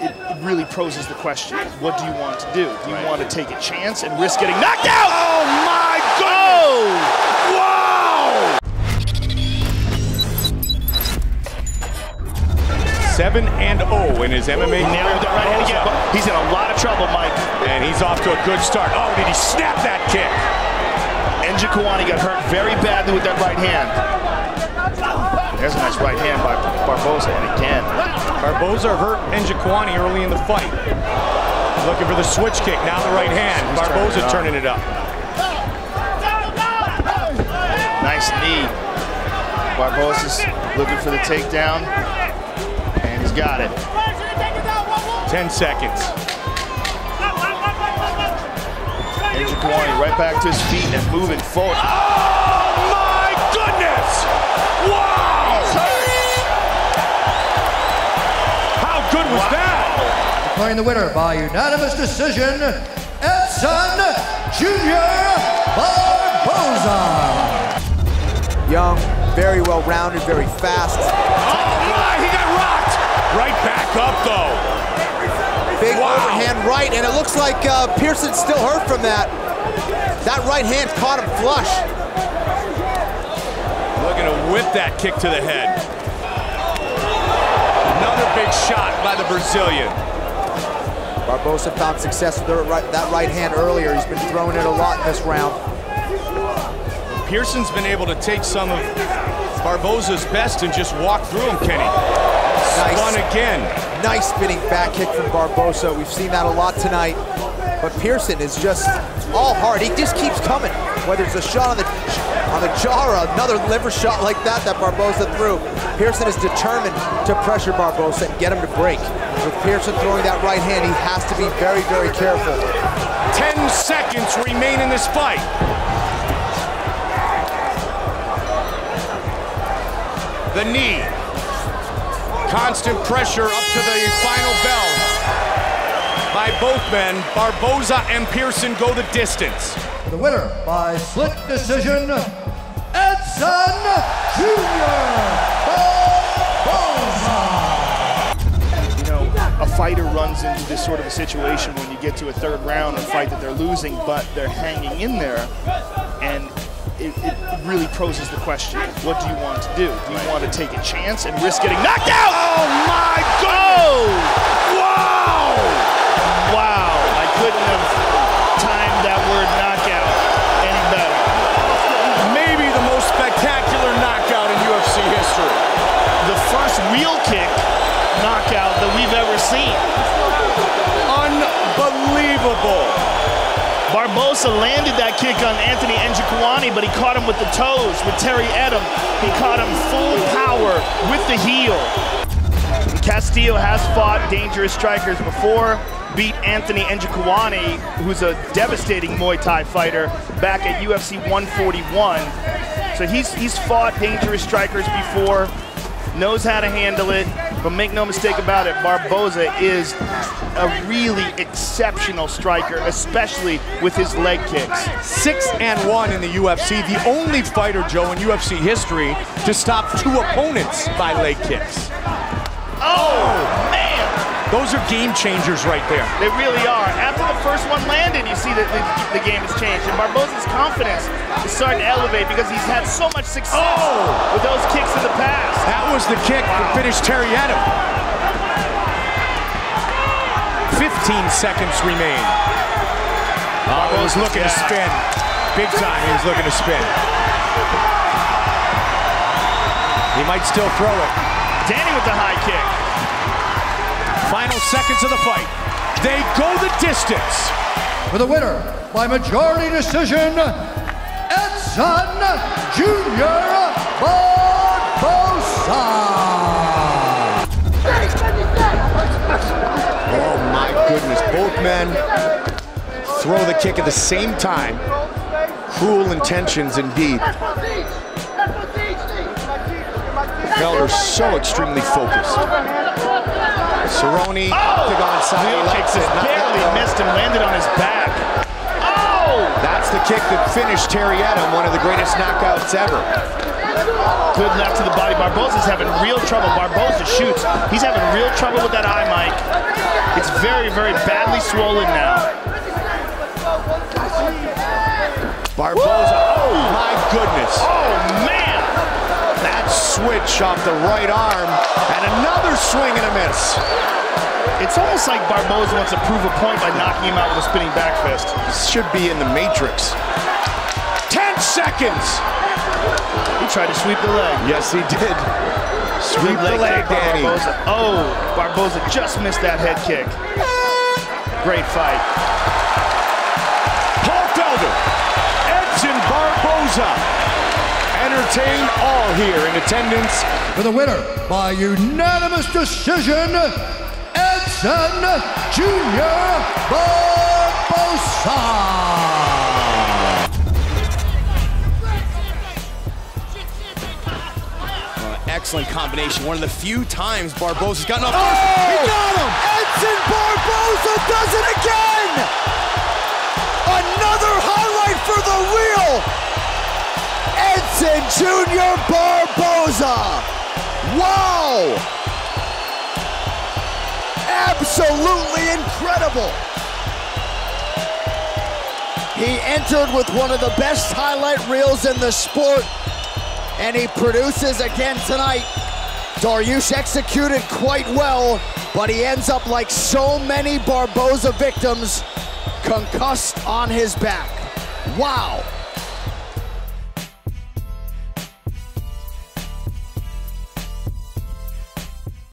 it really poses the question, what do you want to do? Do you right. want to take a chance and risk getting knocked out? Oh my! Oh. Wow! Seven and oh in his MMA career. Right he's in a lot of trouble, Mike. And he's off to a good start. Oh, did he snap that kick? Njokuani got hurt very badly with that right hand. There's a nice right hand by Barboza, and again. Barboza hurt Njokuani early in the fight. Looking for the switch kick, now the right hand. He's Barboza turning it, up. Nice knee. Barboza's looking for the takedown, and he's got it. 10 seconds. Njokuani right back to his feet and moving forward. Oh my goodness! Wow! Was wow. that? Declaring the winner by unanimous decision, Edson Junior Barboza. Young, very well rounded, very fast. Oh my, he got rocked. Right back up though. Big wow. overhand right, and it looks like uh, Pearson's still hurt from that. That right hand caught him flush. Looking to whip that kick to the head big shot by the Brazilian. Barboza found success with that right hand earlier. He's been throwing it a lot in this round. Pearson's been able to take some of Barboza's best and just walk through him, Kenny. Nice. Spun again. Nice spinning back kick from Barboza. We've seen that a lot tonight. But Pearson is just all hard. He just keeps coming. Whether it's a shot on the on the jaw another liver shot like that that Barboza threw. Pearson is determined to pressure Barboza and get him to break. With Pearson throwing that right hand, he has to be very, very careful. 10 seconds remain in this fight. The knee. Constant pressure up to the final bell by both men. Barboza and Pearson go the distance. The winner by split decision, Edson Jr. You know, a fighter runs into this sort of a situation when you get to a third round, a fight that they're losing, but they're hanging in there, and it, it, really poses the question, what do you want to do? Do you want to take a chance and risk getting knocked out? Oh my God! First real kick knockout that we've ever seen. Unbelievable. Barboza landed that kick on Anthony Njokuani, but he caught him with the toes. With Terry Etim, he caught him full power with the heel. Castillo has fought dangerous strikers before, beat Anthony Njokuani, who's a devastating Muay Thai fighter, back at UFC 141. So he's, he's fought dangerous strikers before, knows how to handle it, but make no mistake about it, Barboza is a really exceptional striker, especially with his leg kicks. Six and one in the UFC, the only fighter, Joe, in UFC history to stop two opponents by leg kicks. Those are game changers right there. They really are. After the first one landed, you see that the, the game has changed. And Barboza's confidence is starting to elevate because he's had so much success oh. with those kicks in the past. That was the kick wow. that finished Terry Etim. 15 seconds remain. Oh, he was looking yeah. to spin. Big time, he was looking to spin. He might still throw it. Danny with the high kick. Final seconds of the fight. They go the distance. For the winner by majority decision, Edson Jr. Barboza. Oh my goodness, both men throw the kick at the same time. Cruel intentions indeed. Felder so extremely focused. Cerrone, oh! octagon side. Wheel kicks it. barely missed and landed on his back. Oh! That's the kick that finished Terry Etim, one of the greatest knockouts ever. Good left to the body. Barboza's having real trouble. Barboza shoots. He's having real trouble with that eye, Mike. It's very, very badly swollen now. Barboza, switch off the right arm, and another swing and a miss. It's almost like Barboza wants to prove a point by knocking him out with a spinning back fist. This should be in the Matrix. 10 seconds. He tried to sweep the leg. Yes, he did. Sweep the leg, by Danny. Barboza. Oh, Barboza just missed that head kick. Great fight. Paul Felder, Edson Barboza. Entertain all here in attendance. For the winner by unanimous decision, Edson Junior Barboza. Uh, excellent combination. One of the few times Barboza's gotten off. Oh! He got him! Edson Barboza does it again! Another highlight for the Junior Barboza. Wow! Absolutely incredible. He entered with one of the best highlight reels in the sport, and he produces again tonight. Dariush executed quite well, but he ends up like so many Barboza victims, concussed on his back. Wow.